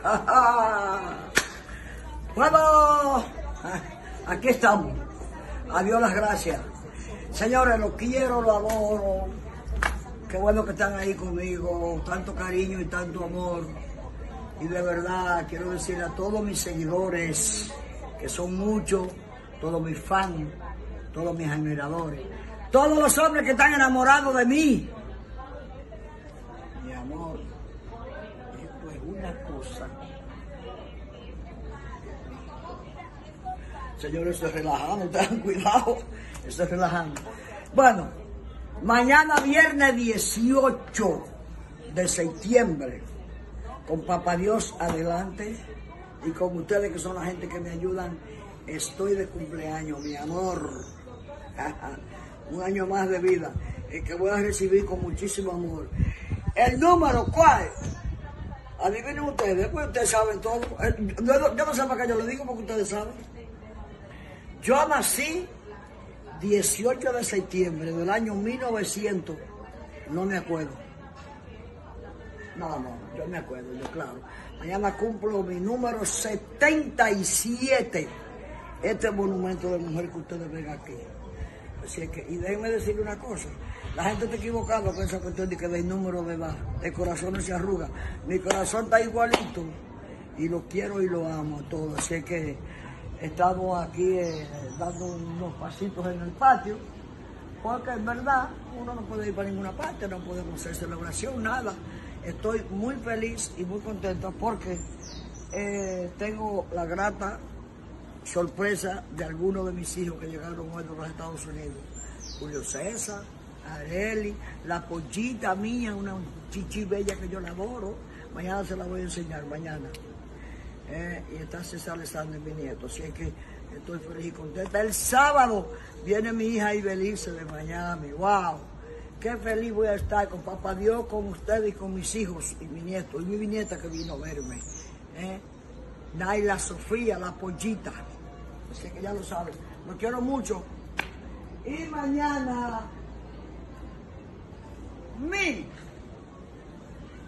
bueno, aquí estamos. Adiós las gracias. Señores, los quiero, los adoro. Qué bueno que están ahí conmigo. Tanto cariño y tanto amor. Y de verdad quiero decirle a todos mis seguidores, que son muchos, todos mis fans, todos mis admiradores, todos los hombres que están enamorados de mí. Mi amor, esto es. Señores, estoy relajando, tengan cuidado, estoy relajando. Bueno, mañana viernes 18 de septiembre, con Papá Dios adelante y con ustedes que son la gente que me ayudan, estoy de cumpleaños, mi amor. Un año más de vida, el que voy a recibir con muchísimo amor. El número, ¿cuál? Adivinen ustedes, pues ustedes saben todo. Yo, yo no sé para qué yo lo digo porque ustedes saben. Yo nací 18 de septiembre del año 1900, no me acuerdo. No, no, yo me acuerdo, yo claro. Mañana cumplo mi número 77. Este monumento de mujer que ustedes ven aquí. Así que, y déjenme decirle una cosa. La gente está equivocada con esa cuestión de que el número me va. El corazón no se arruga. Mi corazón está igualito. Y lo quiero y lo amo a todos. Así es que estamos aquí eh, dando unos pasitos en el patio. Porque en verdad uno no puede ir para ninguna parte, no podemos hacer celebración, nada. Estoy muy feliz y muy contento porque eh, tengo la grata sorpresa de algunos de mis hijos que llegaron hoy de los Estados Unidos. Julio César, Areli, la pollita mía, una chichi bella que yo la adoro. Mañana se la voy a enseñar, mañana. Eh, y está César Alexander, mi nieto. Así es que estoy feliz y contenta. El sábado viene mi hija Ibelice de Miami. ¡Wow! Qué feliz voy a estar con Papá Dios, con ustedes y con mis hijos y mi nieto. Y mi nieta que vino a verme. ¿eh? Naila Sofía, la pollita. Así que ya lo saben. Lo quiero mucho. Y mañana, mi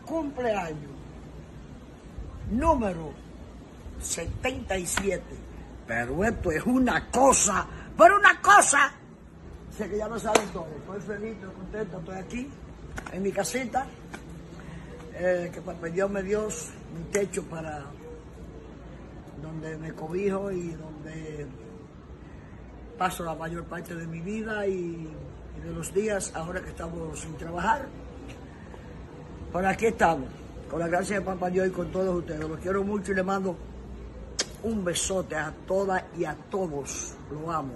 cumpleaños número 77. Pero esto es una cosa, pero una cosa. Sé que ya lo saben todo. Estoy feliz, estoy contento, estoy aquí, en mi casita. Eh, que Papá Dios me dio mi techo para donde me cobijo y donde paso la mayor parte de mi vida y, de los días ahora que estamos sin trabajar. Por aquí estamos, con la gracia de Papá Dios y con todos ustedes. Los quiero mucho y les mando un besote a todas y a todos. Lo amo.